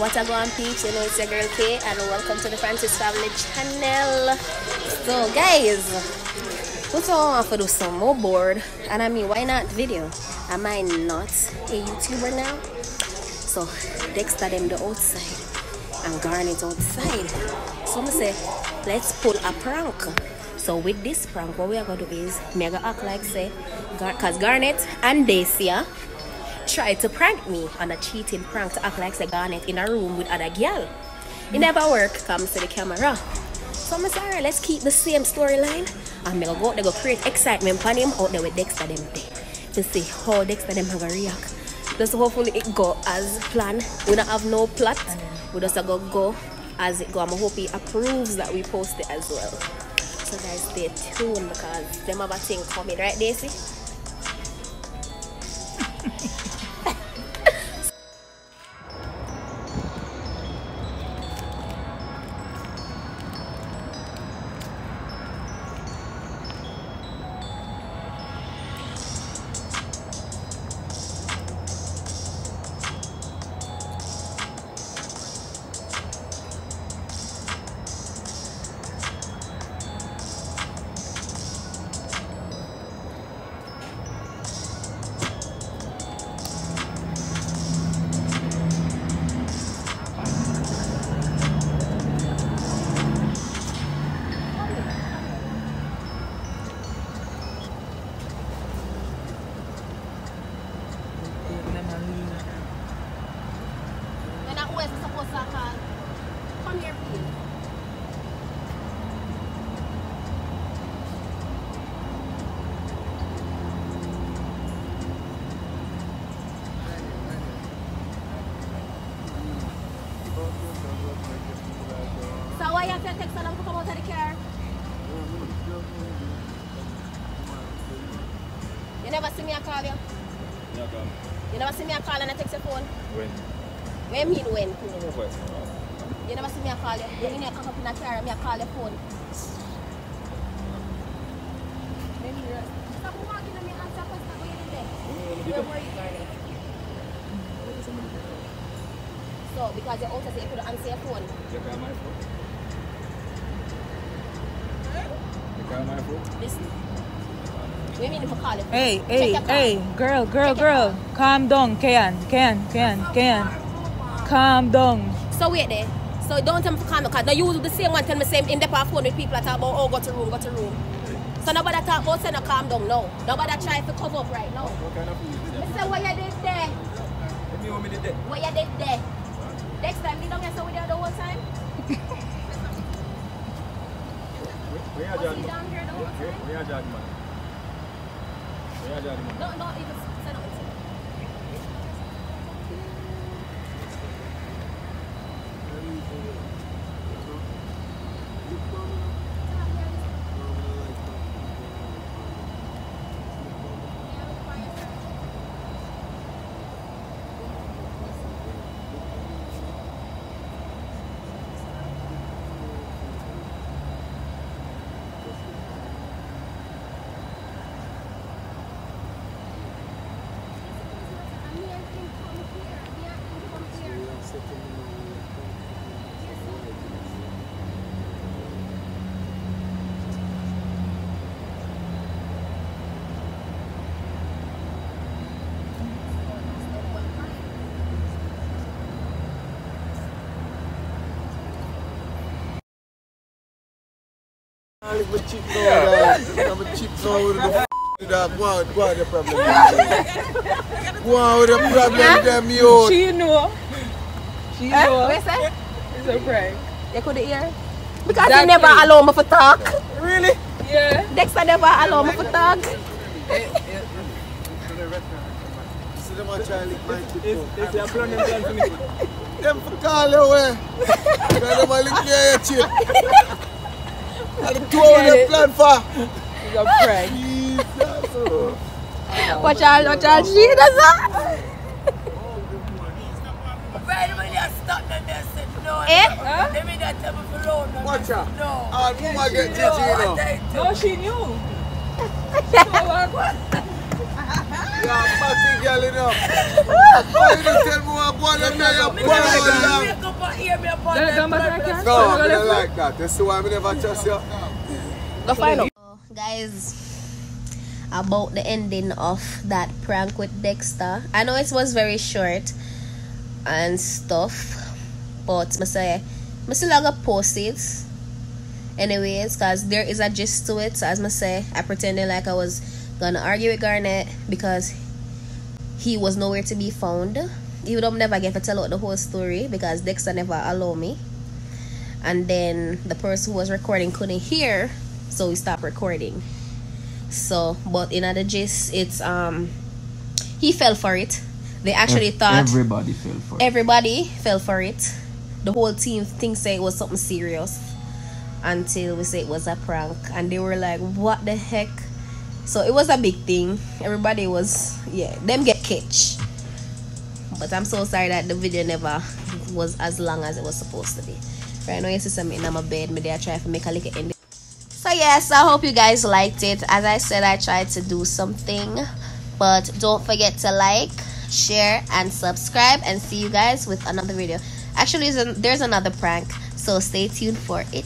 on peeps, you know it's your girl K and welcome to the Francis Family channel. So guys, what's on for do some more bored and I mean why not video? Am I not a YouTuber now? So Dexta them the outside and Garnet outside. So I'm gonna say let's pull a prank. So with this prank, what we are gonna do is me gonna act like say, Gar- cause Garnet and Dacia tried to prank me on a cheating prank to act like say Garnet in a room with other girl. It never worked, comes to the camera. So I'm sorry, let's keep the same storyline. Me gonna go out there go create excitement for him out there with Dexta them day. To see how Dexta them gonna react. Just hopefully it go as planned. We don't have no plot. We just go go as it go. I'm hope he approves that we post it as well. So guys stay tuned because them have a thing coming, right Daisy? why you have to text them to come out of the car? You never see me I call you? Yeah, come. You never see me I call and I text your phone? When? Where mean when? No. You never see me I call you? You mean I come up in a car and me I call your phone? Maybe you're... Stop walking and me answer question where you there. Where were you, Garnet? So, because you're out of you couldn't answer your phone. You call my phone? You call my phone? Listen. What you mean if I call? Hey, hey, your hey, girl, girl, Check girl. Calm down, Kayan, Kayan, Kayan, Kayan. Calm down. So wait there. So don't tell me to calm down now you do the same one tell me same in the phone with people that talk about oh go to room, go to room. So nobody talk about saying no calm down no. Nobody try to cover up right now. What kind of food is that? say what you did there. Let me home in the day. What you did there. Next time you don't get so with you the whole time. Where you Was judge he man? down here the whole Where time? where you judge man? Where you judge man? No, no, even nothing. I live with cheap now, dog. I'm a cheap now with the f- dog. Go on, go on, the problem. Go on with the problem, them you. She know. She Eh? know. What you say? It's a prank. You could hear? Because Exactly. he never allow me to talk. Really? Yeah. Dexta never allow me to talk. See them a try lick my tip now. If you plan them plan for me. Them for call away. Because eh? them a lick me your chip. And the two of them plan for. It's a prank. Jesus. Watch out, watch out, she does that. Eh? Watch out. Hard woman get Gigi, you know. No, she knew. So, Yeah, party girl, you know. Why you don't tell me what one of them you borrow long? Don't come back like that. No, I don't like that. That's why I never trust you. Go find out. guys about the ending of that prank with Dexta. I know it was very short and stuff, but I say I still gonna post it anyways because there is a gist to it. So as I say, I pretended like I was gonna argue with Garnett because he was nowhere to be found. Though I never get to tell out the whole story because Dexta never allow me. And then the person who was recording couldn't hear, so we stopped recording. So, but in other gist, it's um, he fell for it. They actually thought Everybody fell for it. everybody fell for it. The whole team thinks say it was something serious until we say it was a prank, and they were like, "What the heck?" So it was a big thing. Everybody was yeah, them get catch. But I'm so sorry that the video never was as long as it was supposed to be. Right now, you see something in my bed, maybe I try to make a little ending. So yes, I hope you guys liked it. As I said, I tried to do something, but don't forget to like, share, and subscribe. And see you guys with another video. Actually, there's another prank, so stay tuned for it.